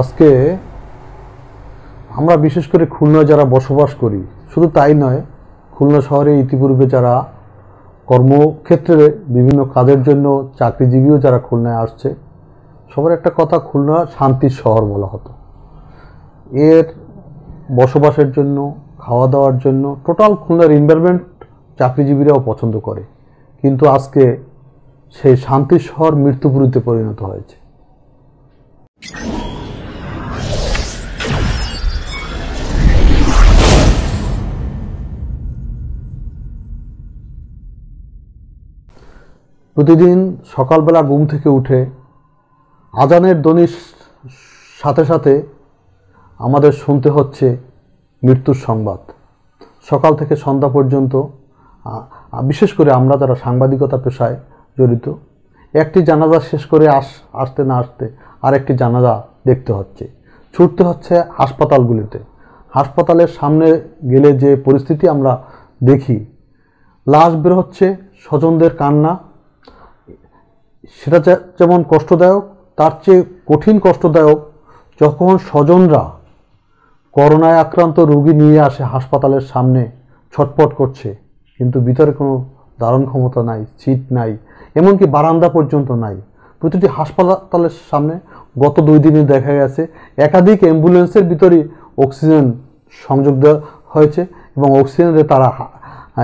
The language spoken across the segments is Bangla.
আজকে আমরা বিশেষ করে খুলনা যারা বসবাস করি, শুধু তাই নয়, খুলনা শহরে ইতিপূর্বে যারা কর্মক্ষেত্রে বিভিন্ন কাজের জন্য চাকরিজীবীও যারা খুলনায় আসছে, সবার একটা কথা খুলনা শান্তির শহর বলা হতো। এর বসবাসের জন্য খাওয়া দাওয়ার জন্য টোটাল খুলনার এনভায়রনমেন্ট চাকরিজীবীরাও পছন্দ করে। কিন্তু আজকে সেই শান্তির শহর মৃত্যুপুরীতে পরিণত হয়েছে। প্রতিদিন সকালবেলা ঘুম থেকে উঠে আজানের ধ্বনির সাথে সাথে আমাদের শুনতে হচ্ছে মৃত্যুর সংবাদ। সকাল থেকে সন্ধ্যা পর্যন্ত বিশেষ করে আমরা যারা সাংবাদিকতা পেশায় জড়িত, একটি জানাজা শেষ করে আস, আসতে না আসতে আরেকটি জানাজা দেখতে হচ্ছে। ছুটতে হচ্ছে হাসপাতালগুলিতে। হাসপাতালের সামনে গেলে যে পরিস্থিতি আমরা দেখি, লাশ বের হচ্ছে স্বজনদের কান্না সেটা যেমন কষ্টদায়ক, তার চেয়ে কঠিন কষ্টদায়ক যখন স্বজনরা করোনায় আক্রান্ত রোগী নিয়ে আসে হাসপাতালের সামনে, ছটপট করছে, কিন্তু ভিতরে কোনো ধারণ ক্ষমতা নাই, সিট নাই, এমনকি বারান্দা পর্যন্ত নাই। প্রতিটি হাসপাতালের সামনে গত দুই দিনে দেখা গেছে, একাধিক অ্যাম্বুলেন্সের ভিতরে অক্সিজেন সংযোগ দেওয়া হয়েছে এবং অক্সিজেনের তারা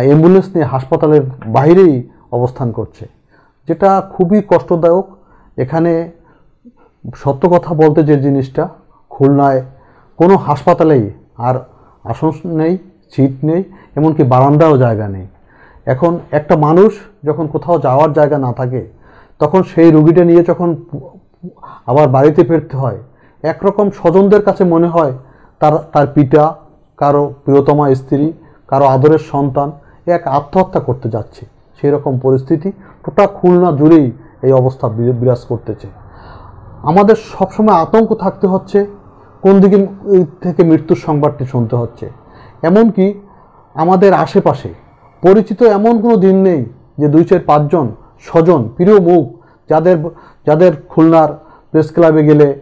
অ্যাম্বুলেন্স নিয়ে হাসপাতালের বাইরেই অবস্থান করছে। যেটা খুবই কষ্টদায়ক। এখানে সত্য কথা বলতে যে জিনিসটা, খুলনায় কোনো হাসপাতালেই আর আসন নেই, সিট নেই, এমনকি বারান্দাও জায়গা নেই। এখন একটা মানুষ যখন কোথাও যাওয়ার জায়গা না থাকে, তখন সেই রুগীটা নিয়ে যখন আবার বাড়িতে ফিরতে হয়, একরকম স্বজনদের কাছে মনে হয় তার তার পিতা, কারও প্রিয়তমা স্ত্রী, কারও আদরের সন্তান এক আত্মহত্যা করতে যাচ্ছে। সেই রকম পরিস্থিতি টোটা খুলনা জুড়েই এই অবস্থা বিরা- বিরাজ করতেছে। আমাদের সবসময় আতঙ্ক থাকতে হচ্ছে, কোন দিকে থেকে মৃত্যুর সংবাদটি শুনতে হচ্ছে। এমনকি আমাদের আশেপাশে পরিচিত এমন কোনো দিন নেই যে দুই চার পাঁচজন স্বজন প্রিয় মুখ, যাদের যাদের খুলনার প্রেস ক্লাবে গেলে,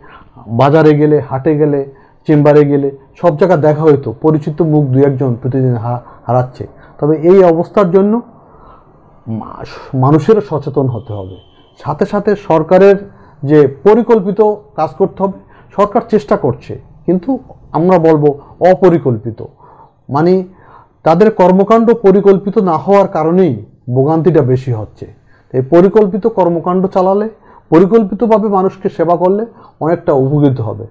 বাজারে গেলে, হাটে গেলে, চেম্বারে গেলে সব জায়গায় দেখা হইতো, পরিচিত মুখ দু একজন প্রতিদিন হারাচ্ছে। তবে এই অবস্থার জন্য মা- মানুষেরও সচেতন হতে হবে। সাথে সাথে সরকারের যে পরিকল্পিত কাজ করতে হবে, সরকার চেষ্টা করছে, কিন্তু আমরা বলব অপরিকল্পিত। মানে তাদের কর্মকাণ্ড পরিকল্পিত না হওয়ার কারণেই ভোগান্তিটা বেশি হচ্ছে। এই পরিকল্পিত কর্মকাণ্ড চালালে, পরিকল্পিতভাবে মানুষকে সেবা করলে অনেকটা উপকৃত হবে।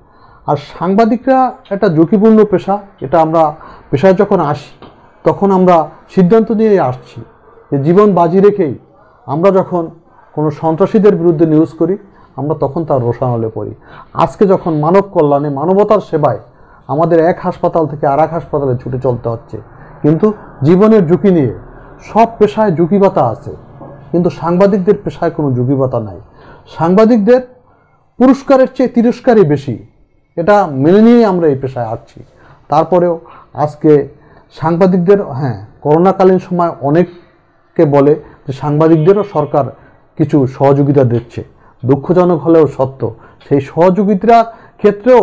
আর সাংবাদিকরা একটা ঝুঁকিপূর্ণ পেশা, এটা আমরা পেশায় যখন আসি, তখন আমরা সিদ্ধান্ত নিয়ে আসছি। যে জীবন বাজি রেখেই আমরা যখন কোনো সন্ত্রাসীদের বিরুদ্ধে নিউজ করি, আমরা তখন তার রোষানলে পড়ি। আজকে যখন মানব কল্যাণে, মানবতার সেবায় আমাদের এক হাসপাতাল থেকে আর এক হাসপাতালে ছুটে চলতে হচ্ছে, কিন্তু জীবনের ঝুঁকি নিয়ে সব পেশায় ঝুঁকিপাতা আছে, কিন্তু সাংবাদিকদের পেশায় কোনো ঝুঁকিপাতা নাই। সাংবাদিকদের পুরস্কারের চেয়ে তিরস্কারই বেশি, এটা মেনে নিয়েই আমরা এই পেশায় আসছি। তারপরেও আজকে সাংবাদিকদের হ্যাঁ করোনাকালীন সময় অনেককে বলে যে সাংবাদিকদেরও সরকার কিছু সহযোগিতা দিচ্ছে। দুঃখজনক হলেও সত্য, সেই সহযোগিতার ক্ষেত্রেও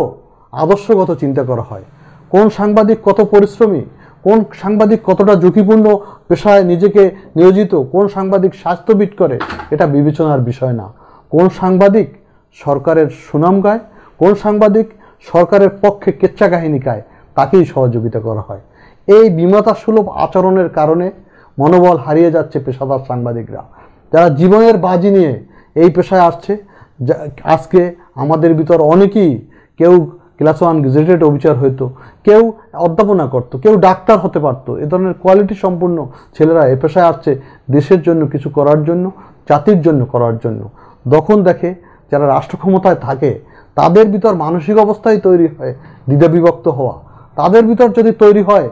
আদর্শগত চিন্তা করা হয়। কোন সাংবাদিক কত পরিশ্রমী, কোন সাংবাদিক কতটা ঝুঁকিপূর্ণ পেশায় নিজেকে নিয়োজিত, কোন সাংবাদিক স্বাস্থ্যবিদ করে, এটা বিবেচনার বিষয় না। কোন সাংবাদিক সরকারের সুনাম গায়, কোন সাংবাদিক সরকারের পক্ষে কেচ্ছা কাহিনী গায়, তাকেই সহযোগিতা করা হয়। এই বিমাতা সুলভ আচরণের কারণে মনোবল হারিয়ে যাচ্ছে পেশাদার সাংবাদিকরা। যারা জীবনের বাজি নিয়ে এই পেশায় আসছে আজকে আমাদের ভিতর অনেকেই কেউ ক্লাস ওয়ান গেজেটেড অফিসার হইতো, কেউ অধ্যাপনা করতো, কেউ ডাক্তার হতে পারতো, এ ধরনের কোয়ালিটি সম্পূর্ণ ছেলেরা এ পেশায় আসছে দেশের জন্য কিছু করার জন্য, জাতির জন্য করার জন্য। তখন দেখে যারা রাষ্ট্র ক্ষমতায় থাকে, তাদের ভিতর মানসিক অবস্থাই তৈরি হয় দ্বিধাবিভক্ত হওয়া। তাদের ভিতর যদি তৈরি হয়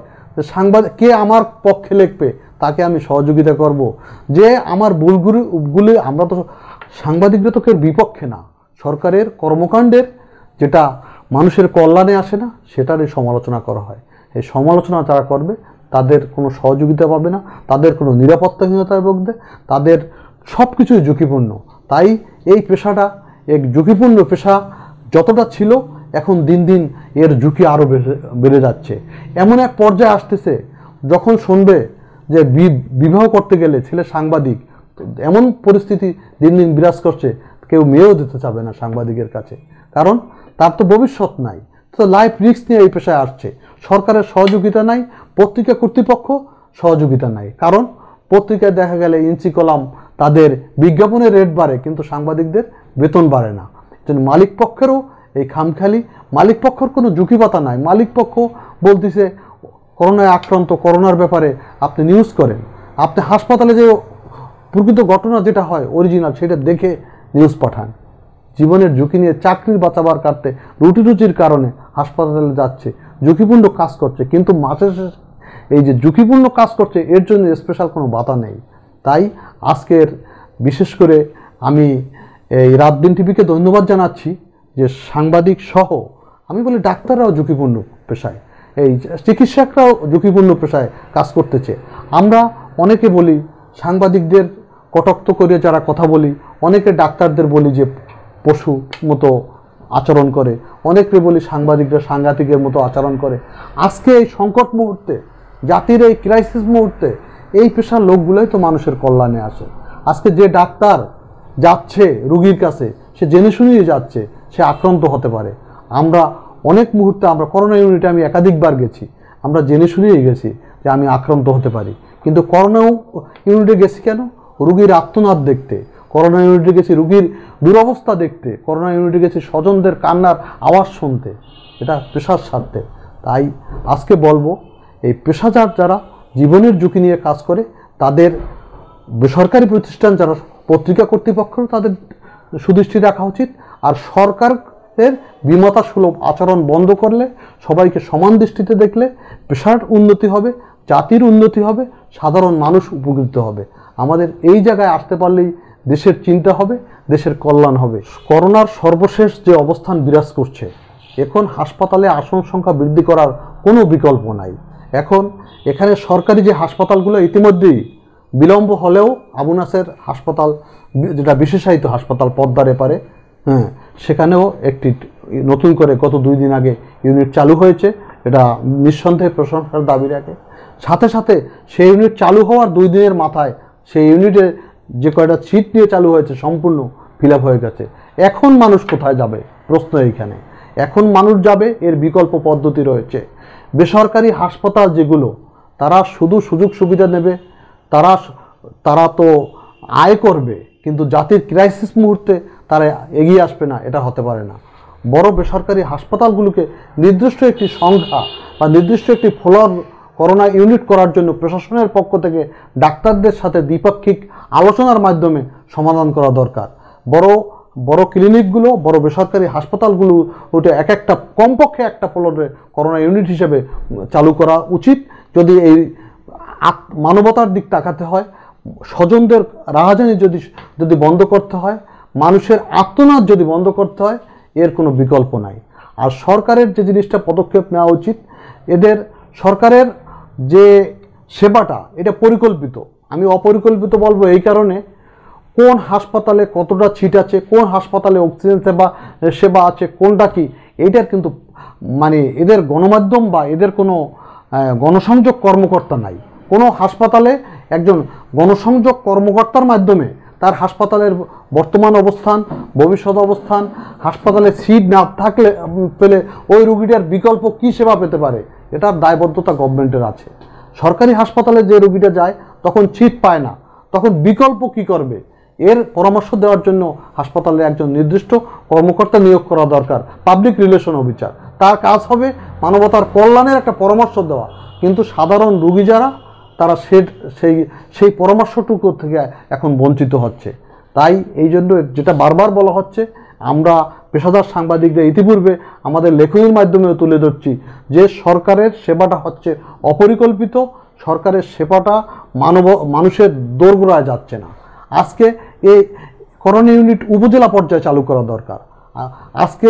সাংবাদিক কে আমার পক্ষে লিখবে? তাকে আমি সহযোগিতা করব। যে আমার ভুলগুলি গুলি আমরা তো সাংবাদিকরা তো কেউ বিপক্ষে না। সরকারের কর্মকাণ্ডের যেটা মানুষের কল্যাণে আসে না, সেটারই সমালোচনা করা হয়। এই সমালোচনা যারা করবে, তাদের কোনো সহযোগিতা পাবে না, তাদের কোনো নিরাপত্তাহীনতায় ভুগবে, তাদের সব কিছুই ঝুঁকিপূর্ণ। তাই এই পেশাটা এক ঝুঁকিপূর্ণ পেশা যতটা ছিল, এখন দিন দিন এর ঝুঁকি আরও বেড়ে যাচ্ছে। এমন এক পর্যায়ে আসতেছে, যখন শুনবে যে বিবাহ করতে গেলে ছেলে সাংবাদিক এমন পরিস্থিতি দিন দিন বিরাজ করছে, কেউ মেয়েও দিতে চাবে না সাংবাদিকের কাছে। কারণ তার তো ভবিষ্যৎ নাই, তো লাইফ রিস্ক নিয়ে এই পেশায় আসছে। সরকারের সহযোগিতা নাই, পত্রিকা কর্তৃপক্ষ সহযোগিতা নাই। কারণ পত্রিকায় দেখা গেলে ইঞ্চি কলাম তাদের বিজ্ঞাপনের রেট বাড়ে, কিন্তু সাংবাদিকদের বেতন বাড়ে না। জন্য মালিক পক্ষেরও এই খামখালি মালিক পক্ষের কোনো ঝুঁকিপাতা নাই। মালিক পক্ষ বলতেছে করোনায় আক্রান্ত, করোনার ব্যাপারে আপনি নিউজ করেন। আপনি হাসপাতালে যে প্রকৃত ঘটনা যেটা হয় অরিজিনাল সেটা দেখে নিউজ পাঠান। জীবনের ঝুঁকি নিয়ে চাকরির বাঁচাবার কাটতে রুটি রুচির কারণে হাসপাতালে যাচ্ছে, ঝুঁকিপূর্ণ কাজ করছে। কিন্তু মাসের এই যে ঝুঁকিপূর্ণ কাজ করছে, এর জন্য স্পেশাল কোনো বাধা নেই। তাই আজকের বিশেষ করে আমি এই রাত দিন টিভিকে ধন্যবাদ জানাচ্ছি যে সাংবাদিক সহ আমি বলি ডাক্তাররাও ঝুঁকিপূর্ণ পেশায়। এই চিকিৎসকরাও ঝুঁকিপূর্ণ পেশায় কাজ করতেছে। আমরা অনেকে বলি, সাংবাদিকদের কটাক্ত করে যারা কথা বলি, অনেকে ডাক্তারদের বলি যে পশু মতো আচরণ করে অনেকে বলি সাংবাদিকরা সাংঘাতিকের মতো আচরণ করে। আজকে এই সংকট মুহূর্তে, জাতির এই ক্রাইসিস মুহূর্তে, এই পেশার লোকগুলোই তো মানুষের কল্যাণে আসে আজকে যে ডাক্তার যাচ্ছে, রুগীর কাছে, সে জেনে শুনেই যাচ্ছে, সে আক্রান্ত হতে পারে। আমরা অনেক মুহূর্তে আমরা করোনা ইউনিটে আমি একাধিকবার গেছি। আমরা জেনে শুনেই গেছি যে আমি আক্রান্ত হতে পারি। কিন্তু করোনা ইউনিটে গেছি কেন? রুগীর আত্মনাদ দেখতে, করোনা ইউনিটে গেছি রুগীর দুরবস্থা দেখতে, করোনা ইউনিটে গেছি স্বজনদের কান্নার আওয়াজ শুনতে। এটা পেশার স্বার্থে। তাই আজকে বলব, এই পেশাদার যারা জীবনের ঝুঁকি নিয়ে কাজ করে, তাদের বেসরকারি প্রতিষ্ঠান যারা পত্রিকা কর্তৃপক্ষেরও তাদের সুদৃষ্টি রাখা উচিত। আর সরকারের বিমতা সুলভ আচরণ বন্ধ করলে, সবাইকে সমান দৃষ্টিতে দেখলে পেশার উন্নতি হবে, জাতির উন্নতি হবে, সাধারণ মানুষ উপকৃত হবে। আমাদের এই জায়গায় আসতে পারলেই দেশের চিন্তা হবে, দেশের কল্যাণ হবে। করোনার সর্বশেষ যে অবস্থান বিরাজ করছে, এখন হাসপাতালে আসন সংখ্যা বৃদ্ধি করার কোনো বিকল্প নাই। এখন এখানে সরকারি যে হাসপাতালগুলো ইতিমধ্যেই বিলম্ব হলেও আবুনাসের হাসপাতাল, যেটা বিশেষায়িত হাসপাতাল পদ্মার এপারে হ্যাঁ সেখানেও একটি নতুন করে গত দুই দিন আগে ইউনিট চালু হয়েছে। এটা নিঃসন্দেহে প্রশংসার দাবি রাখে। সাথে সাথে সেই ইউনিট চালু হওয়ার দুই দিনের মাথায় সেই ইউনিটে যে কয়টা সিট নিয়ে চালু হয়েছে সম্পূর্ণ ফিল হয়ে গেছে। এখন মানুষ কোথায় যাবে? প্রশ্ন এইখানে। এখন মানুষ যাবে, এর বিকল্প পদ্ধতি রয়েছে। বেসরকারি হাসপাতাল যেগুলো, তারা শুধু সুযোগ সুবিধা নেবে, তারা তারা তো আয় করবে, কিন্তু জাতির ক্রাইসিস মুহূর্তে তারা এগিয়ে আসবে না, এটা হতে পারে না। বড় বেসরকারি হাসপাতালগুলোকে নির্দিষ্ট একটি সংখ্যা বা নির্দিষ্ট একটি ফ্লোর করোনা ইউনিট করার জন্য প্রশাসনের পক্ষ থেকে ডাক্তারদের সাথে দ্বিপাক্ষিক আলোচনার মাধ্যমে সমাধান করা দরকার। বড় বড় ক্লিনিকগুলো, বড় বেসরকারি হাসপাতালগুলো ওটা এক একটা, কমপক্ষে একটা ফ্লোরে করোনা ইউনিট হিসেবে চালু করা উচিত। যদি এই মানবতার দিক তাকাতে হয়, স্বজনদের রাহাজানি যদি যদি বন্ধ করতে হয় মানুষের আত্মনাদ যদি বন্ধ করতে হয়, এর কোনো বিকল্প নাই। আর সরকারের যে জিনিসটা পদক্ষেপ নেওয়া উচিত, এদের সরকারের যে সেবাটা, এটা পরিকল্পিত। আমি অপরিকল্পিত বলব এই কারণে, কোন হাসপাতালে কতটা ছিট আছে, কোন হাসপাতালে অক্সিজেন সেবা সেবা আছে, কোনটা কি, এইটার কিন্তু মানে এদের গণমাধ্যম বা এদের কোনো গণসংযোগ কর্মকর্তা নাই। কোনো হাসপাতালে একজন গণসংযোগ কর্মকর্তার মাধ্যমে তার হাসপাতালের বর্তমান অবস্থান, ভবিষ্যৎ অবস্থান, হাসপাতালে সিট না থাকলে পেলে ওই রুগীটার বিকল্প কী সেবা পেতে পারে? এটার দায়বদ্ধতা গভর্নমেন্টের আছে। সরকারি হাসপাতালে যে রুগীটা যায়, তখন সিট পায় না। তখন বিকল্প কি করবে? এর পরামর্শ দেওয়ার জন্য হাসপাতালে একজন নির্দিষ্ট কর্মকর্তা নিয়োগ করা দরকার পাবলিক রিলেশন অফিসার তার কাজ হবে মানবতার কল্যাণের একটা পরামর্শ দেওয়া। কিন্তু সাধারণ রুগী যারা তারা সে, সেই সেই পরামর্শটুকু থেকে এখন বঞ্চিত হচ্ছে। তাই এই জন্য যেটা বারবার বলা হচ্ছে, আমরা পেশাদার সাংবাদিকরা ইতিপূর্বে আমাদের লেখনীর মাধ্যমেও তুলে ধরছি যে সরকারের সেবাটা হচ্ছে অপরিকল্পিত, সরকারের সেবাটা মানব, মানুষের দোরগোড়ায় যাচ্ছে না। আজকে এই করোনা ইউনিট উপজেলা পর্যায়ে চালু করা দরকার। আজকে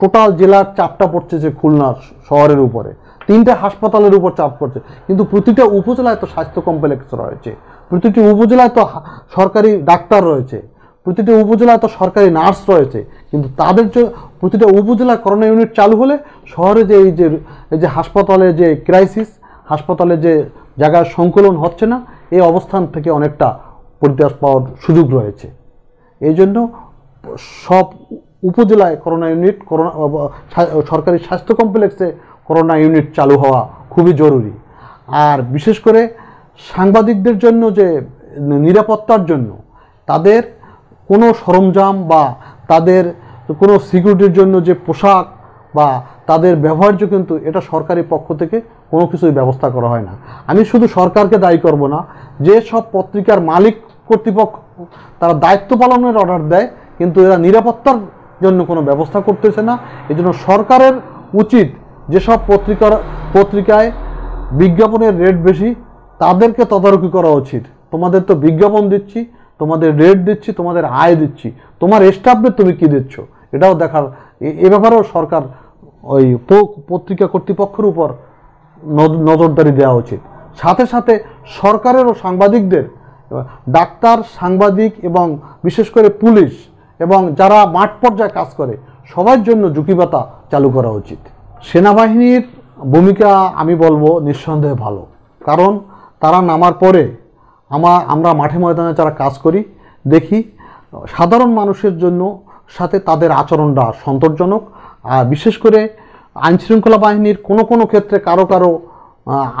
টোটাল জেলার চাপটা পড়ছে যে খুলনা শহরের উপরে। তিনটা হাসপাতালের উপর চাপ পড়ছে। কিন্তু প্রতিটা উপজেলায় তো স্বাস্থ্য কমপ্লেক্স রয়েছে। প্রতিটি উপজেলায় তো সরকারি ডাক্তার রয়েছে। প্রতিটি উপজেলায় তো সরকারি নার্স রয়েছে। কিন্তু তাদের যে প্রতিটা উপজেলায় করোনা ইউনিট চালু হলে শহরে যে এই যে এই যে হাসপাতালে যে ক্রাইসিস হাসপাতালে যে জায়গায় সংকলন হচ্ছে না, এই অবস্থান থেকে অনেকটা পরিত্রাস পাওয়ার সুযোগ রয়েছে। এই জন্য সব উপজেলায় করোনা ইউনিট, করোনা সরকারি স্বাস্থ্য কমপ্লেক্সে করোনা ইউনিট চালু হওয়া খুবই জরুরি। আর বিশেষ করে সাংবাদিকদের জন্য যে নিরাপত্তার জন্য, তাদের কোনো সরঞ্জাম বা তাদের কোনো সিকিউরিটির জন্য যে পোশাক বা তাদের ব্যবহার্য কিন্তু এটা সরকারি পক্ষ থেকে কোনো কিছুই ব্যবস্থা করা হয় না। আমি শুধু সরকারকে দায়ী করব না, যে সব পত্রিকার মালিক কর্তৃপক্ষ তারা দায়িত্ব পালনের অর্ডার দেয়, কিন্তু এরা নিরাপত্তার জন্য কোনো ব্যবস্থা করতেছে না। এই জন্য সরকারের উচিত যেসব পত্রিকার পত্রিকায় বিজ্ঞাপনের রেট বেশি, তাদেরকে তদারকি করা উচিত। তোমাদের তো বিজ্ঞাপন দিচ্ছি, তোমাদের রেট দিচ্ছি, তোমাদের আয় দিচ্ছি। তোমার স্টাফদের তুমি কি দিচ্ছ? এটাও দেখার, এ- ব্যাপারেও সরকার ওই পত্রিকা কর্তৃপক্ষের উপর নজ- নজরদারি দেওয়া উচিত। সাথে সাথে সরকারেরও সাংবাদিকদের ডাক্তার, সাংবাদিক এবং বিশেষ করে পুলিশ এবং যারা মাঠ পর্যায়ে কাজ করে, সবার জন্য ঝুঁকিভাতা চালু করা উচিত। সেনাবাহিনীর ভূমিকা আমি বলব নিঃসন্দেহে ভালো। কারণ তারা নামার পরে আমা, আমরা মাঠে ময়দানে যারা কাজ করি, দেখি সাধারণ মানুষের জন্য সাথে তাদের আচরণটা সন্তোষজনক। আর বিশেষ করে আইনশৃঙ্খলা বাহিনীর কোনো কোনো ক্ষেত্রে কারও কারও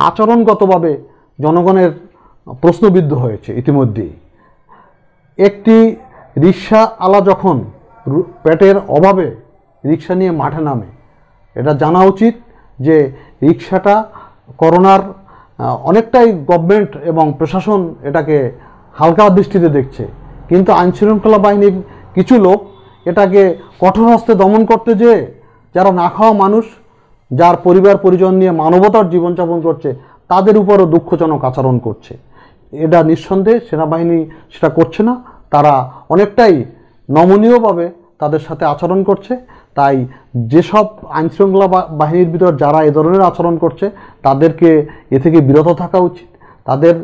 আচরণগতভাবে জনগণের প্রশ্নবিদ্ধ হয়েছে ইতিমধ্যেই। একটি রিক্সা আলা যখন পেটের অভাবে রিক্সা নিয়ে মাঠে নামে এটা জানা উচিত যে রিক্সাটা করোনার অনেকটাই গভর্নমেন্ট এবং প্রশাসন এটাকে হালকা দৃষ্টিতে দেখছে। কিন্তু আইনশৃঙ্খলা বাহিনীর কিছু লোক এটাকে কঠোর হস্তে দমন করতে যে যারা না খাওয়া মানুষ, যার পরিবার পরিজন নিয়ে মানবতার জীবনযাপন করছে, তাদের উপরও দুঃখজনক আচরণ করছে। এটা নিঃসন্দেহে সেনাবাহিনী সেটা করছে না, তারা অনেকটাই নমনীয়ভাবে তাদের সাথে আচরণ করছে। তাই যেসব আইনশৃঙ্খলা বাহিনীর ভিতর যারা এ ধরনের আচরণ করছে, তাদেরকে এ থেকে বিরত থাকা উচিত। তাদের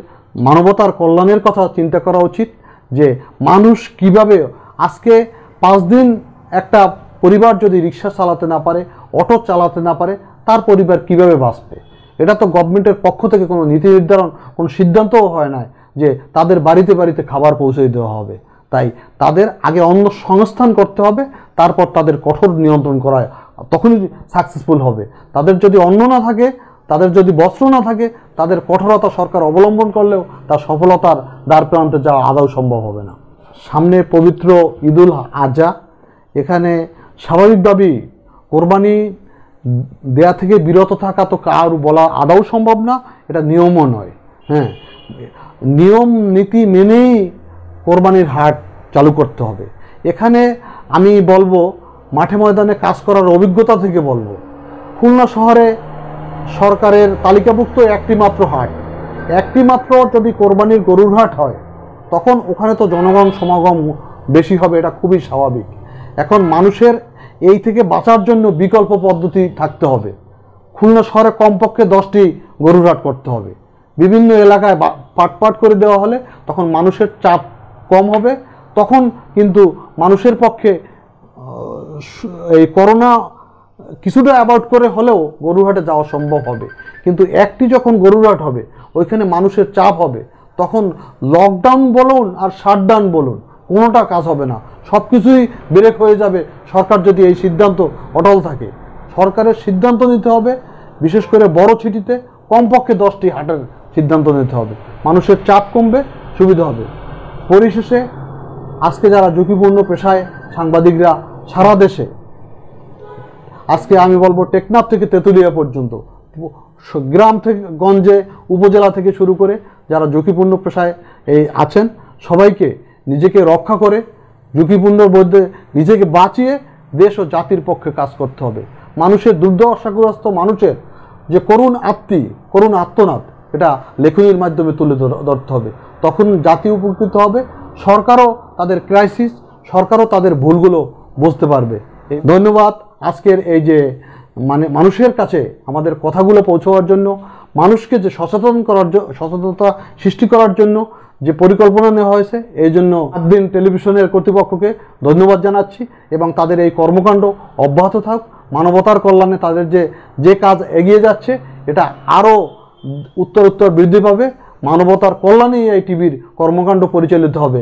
মানবতার কল্যাণের কথা চিন্তা করা উচিত যে মানুষ কীভাবে আজকে পাঁচ দিন একটা পরিবার যদি রিক্সা চালাতে না পারে, অটো চালাতে না পারে, তার পরিবার কীভাবে বাঁচবে? এটা তো গভর্নমেন্টের পক্ষ থেকে কোনো নীতি নির্ধারণ, কোনো সিদ্ধান্তও হয় না যে তাদের বাড়িতে বাড়িতে খাবার পৌঁছে দেওয়া হবে। তাই তাদের আগে অন্য সংস্থান করতে হবে, তারপর তাদের কঠোর নিয়ন্ত্রণ করা তখনই সাকসেসফুল হবে। তাদের যদি অন্ন না থাকে, তাদের যদি বস্ত্র না থাকে, তাদের কঠোরতা সরকার অবলম্বন করলেও তার সফলতার দ্বার প্রান্তে যাওয়া আদৌ সম্ভব হবে না। সামনে পবিত্র ঈদুল আজা এখানে স্বাভাবিকভাবেই কোরবানি দেয়া থেকে বিরত থাকা তো কার বলা আদৌ সম্ভব না, এটা নিয়মও নয়। হ্যাঁ নিয়ম, নীতি মেনেই কোরবানির হাট চালু করতে হবে। এখানে আমি বলব, মাঠে ময়দানে কাজ করার অভিজ্ঞতা থেকে বলব, খুলনা শহরে সরকারের তালিকাভুক্ত একটি মাত্র হাট। একটি মাত্র যদি কোরবানির গরুর হাট হয়, তখন ওখানে তো জনগণ সমাগম বেশি হবে, এটা খুবই স্বাভাবিক। এখন মানুষের এই থেকে বাঁচার জন্য বিকল্প পদ্ধতি থাকতে হবে। খুলনা শহরে কমপক্ষে দশটি গরুর হাট করতে হবে। বিভিন্ন এলাকায় পাট পাট করে দেওয়া হলে তখন মানুষের চাপ কম হবে, তখন কিন্তু মানুষের পক্ষে এই করোনা কিছুটা অ্যাভয়েড করে হলেও গরুরহাটে যাওয়া সম্ভব হবে। কিন্তু একটি যখন গরুরহাট হবে, ওইখানে মানুষের চাপ হবে, তখন লকডাউন বলুন আর শাটডাউন বলুন, কোনোটা কাজ হবে না। সব কিছুই ব্রেক হয়ে যাবে, সরকার যদি এই সিদ্ধান্ত অটল থাকে। সরকারের সিদ্ধান্ত নিতে হবে, বিশেষ করে বড় ছিটিতে কমপক্ষে দশটি হাটের সিদ্ধান্ত নিতে হবে। মানুষের চাপ কমবে, সুবিধা হবে। পরিশেষে আজকে যারা ঝুঁকিপূর্ণ পেশায় সাংবাদিকরা সারা দেশে, আজকে আমি বলব টেকনাফ থেকে তেঁতুলিয়া পর্যন্ত, গ্রাম থেকে গঞ্জে, উপজেলা থেকে শুরু করে যারা ঝুঁকিপূর্ণ পেশায় এই আছেন, সবাইকে নিজেকে রক্ষা করে, ঝুঁকিপূর্ণ মধ্যে নিজেকে বাঁচিয়ে দেশ ও জাতির পক্ষে কাজ করতে হবে। মানুষের দুর্দশাগ্রস্ত মানুষের যে করুণ আত্মী, করুণ আত্মনাদ এটা লেখনীর মাধ্যমে তুলে ধরতে হবে। তখন জাতি উপকৃত হবে, সরকারও তাদের ক্রাইসিস সরকারও তাদের ভুলগুলো বুঝতে পারবে। ধন্যবাদ আজকের এই যে মানে মানুষের কাছে আমাদের কথাগুলো পৌঁছাওয়ার জন্য, মানুষকে যে সচেতন করার সচেতনতা সৃষ্টি করার জন্য যে পরিকল্পনা নেওয়া হয়েছে, এই জন্য একদিন টেলিভিশনের কর্তৃপক্ষকে ধন্যবাদ জানাচ্ছি এবং তাদের এই কর্মকাণ্ড অব্যাহত থাক। মানবতার কল্যাণে তাদের যে যে কাজ এগিয়ে যাচ্ছে, এটা আরও উত্তর উত্তর বৃদ্ধি পাবে মানবতার কল্যাণেই এই টিভির কর্মকাণ্ড পরিচালিত হবে।